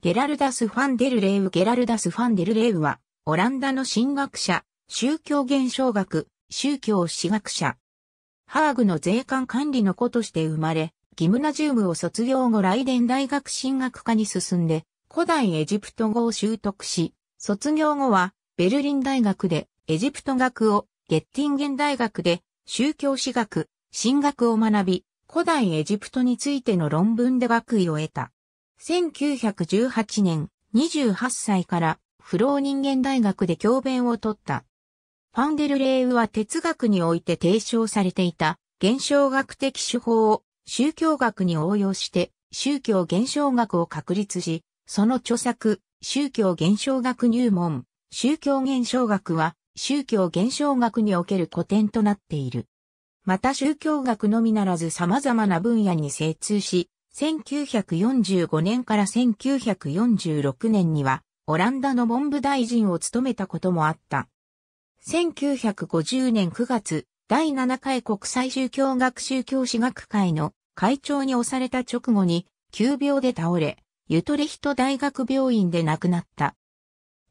ゲラルダス・ファンデルレーウゲラルダス・ファンデルレーウは、オランダの神学者、宗教現象学、宗教史学者。ハーグの税関管理の子として生まれ、ギムナジウムを卒業後ライデン大学神学科に進んで、古代エジプト語を習得し、卒業後はベルリン大学でエジプト学を、ゲッティンゲン大学で宗教史学、神学を学び、古代エジプトについての論文で学位を得た。1918年、28歳からフロー人間大学で教鞭を取った。ファンデルレーウは哲学において提唱されていた現象学的手法を宗教学に応用して宗教現象学を確立し、その著作、宗教現象学入門、宗教現象学は宗教現象学における古典となっている。また宗教学のみならず様々な分野に精通し、1945年から1946年には、オランダの文部大臣を務めたこともあった。1950年9月、第7回国際宗教学宗教史学会の会長に押された直後に、急病で倒れ、ユトレヒト大学病院で亡くなった。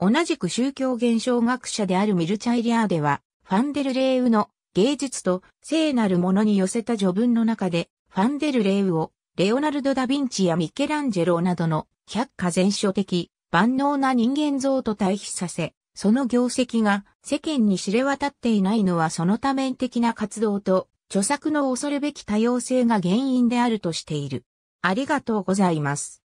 同じく宗教現象学者であるミルチャイリアーでは、ファンデルレーウの芸術と聖なるものに寄せた序文の中で、ファンデルレーウをレオナルド・ダ・ヴィンチやミケランジェロなどの百科全書的万能な人間像と対比させ、その業績が世間に知れ渡っていないのはその多面的な活動と著作の恐るべき多様性が原因であるとしている。ありがとうございます。